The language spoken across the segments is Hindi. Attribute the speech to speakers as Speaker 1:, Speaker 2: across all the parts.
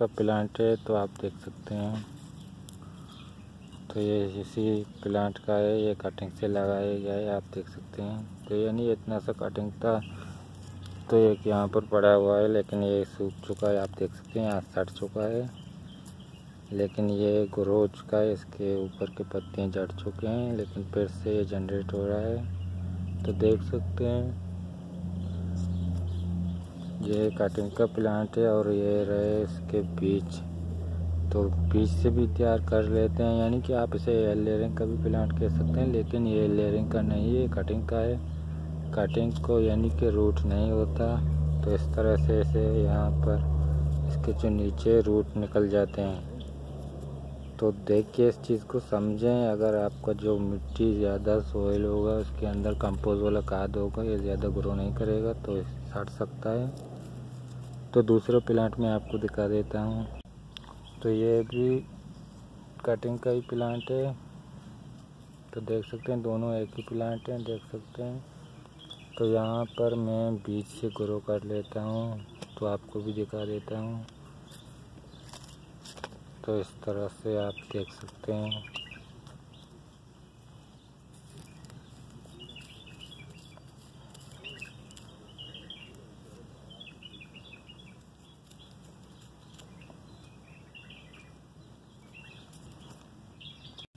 Speaker 1: का प्लांट है तो आप देख सकते हैं। तो ये इसी प्लांट का है, ये कटिंग से लगाया गया है, आप देख सकते हैं। तो यानी इतना सा कटिंग था तो एक यहाँ पर पड़ा हुआ है, लेकिन ये सूख चुका है, आप देख सकते हैं, यहाँ सड़ चुका है। लेकिन ये ग्रो हो चुका है, इसके ऊपर के पत्तियाँ जड़ चुके हैं, लेकिन फिर से ये जनरेट हो रहा है। तो देख सकते हैं ये कटिंग का प्लांट है और ये रहे इसके बीज। तो बीज से भी तैयार कर लेते हैं, यानी कि आप इसे लेयरिंग का भी प्लांट कह सकते हैं, लेकिन ये लेयरिंग का नहीं है कटिंग का है। कटिंग को यानी कि रूट नहीं होता तो इस तरह से इसे यहाँ पर इसके जो नीचे रूट निकल जाते हैं। तो देख के इस चीज़ को समझें, अगर आपका जो मिट्टी ज़्यादा सोइल होगा, उसके अंदर कंपोज वाला खाद होगा, ये ज़्यादा ग्रो नहीं करेगा तो सड़ सकता है। तो दूसरे प्लांट में आपको दिखा देता हूँ। तो ये भी कटिंग का ही प्लांट है। तो देख सकते हैं, दोनों एक ही प्लांट हैं, देख सकते हैं। तो यहाँ पर मैं बीज से ग्रो कर लेता हूँ तो आपको भी दिखा देता हूँ। तो इस तरह से आप देख सकते हैं।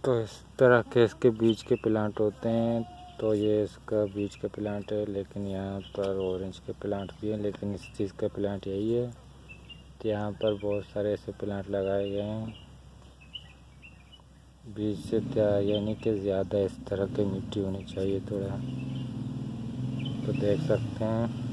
Speaker 1: तो इस तरह के इसके बीज के प्लांट होते हैं। तो ये इसका बीज का प्लांट है, लेकिन यहाँ पर ऑरेंज के प्लांट भी हैं, लेकिन इस चीज़ का प्लांट यही है। तो यहाँ पर बहुत सारे ऐसे प्लांट लगाए गए हैं। बीज से यानी कि ज़्यादा इस तरह की मिट्टी होनी चाहिए थोड़ा। तो देख सकते हैं।